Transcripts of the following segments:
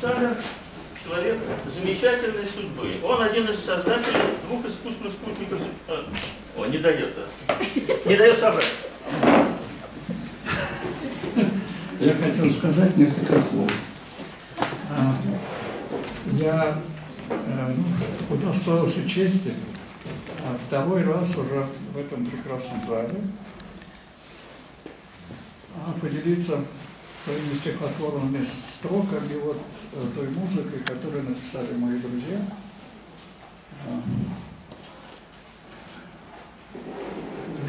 Сталин человек замечательной судьбы. Он один из создателей двух искусственных спутников. Э, О, не дает. а. Не дает собрать. Я хотел сказать несколько слов. А, Я э, ну, удостоился чести а, второй раз уже в этом прекрасном зале а, поделиться своими стихотворными строками вот э, той музыкой, которую написали мои друзья. А,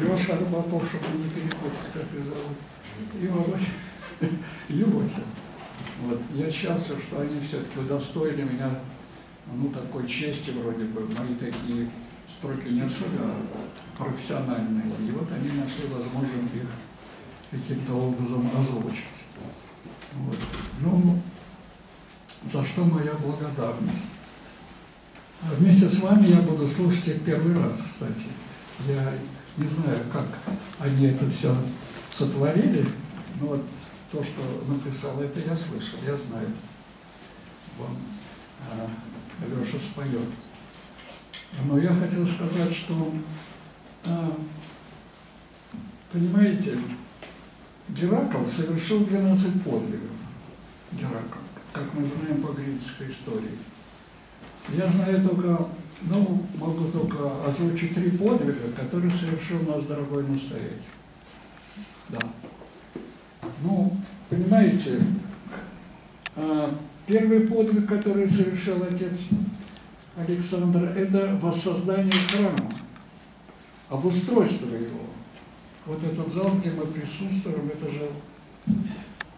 Леша Рыбаков, чтобы не перепутать, как их зовут, и Володя. Вот. Я счастлив, что они все-таки удостоили меня ну, такой чести вроде бы. Мои такие строки не особенно профессиональные. И вот они нашли возможность их каким-то образом озвучить. Вот. Ну, за что моя благодарность. А вместе с вами я буду слушать их первый раз, кстати. Я не знаю, как они это все сотворили, но вот то, что написал, это я слышал, я знаю. Вон, а, Леша споет. Но я хотел сказать, что, а, понимаете, Геракл совершил 12 подвигов. Геракл, как мы знаем по греческой истории. Я знаю только, ну, могу только озвучить три подвига, которые совершил наш дорогой настоятель. Да. Ну, понимаете, а, первый подвиг, который совершил отец Александр, это воссоздание храма, обустройство его. Вот этот зал, где мы присутствуем, это же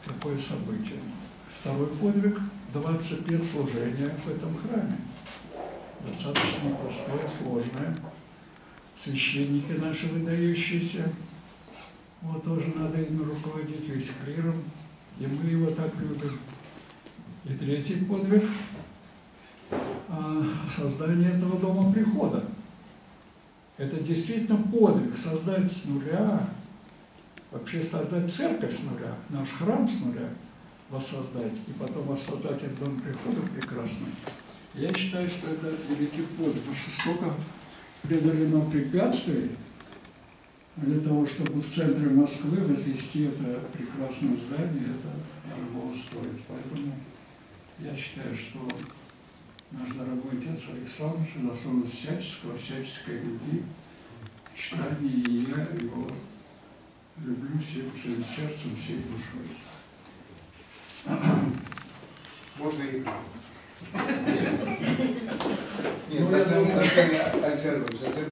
такое событие. Второй подвиг – 20 лет служения в этом храме. Достаточно простое, сложное. Священники наши выдающиеся – вот тоже надо им руководить весь клиром, и мы его так любим. И третий подвиг а, – создание этого дома прихода. Это действительно подвиг создать с нуля, вообще создать церковь с нуля, наш храм с нуля воссоздать, и потом воссоздать этот дом прихода прекрасный. Я считаю, что это великий подвиг, потому что столько преодолено препятствий, для того, чтобы в центре Москвы возвести это прекрасное здание, это дорого стоит. Поэтому я считаю, что наш дорогой отец Александр заслуживает всяческого, всяческой любви, читания, и я его люблю всем своим сердцем, всей душой. Можно и Нет, Александр Александрович,